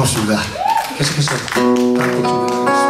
고맙습니다. 계속해서 다음 곡 준비하겠습니다.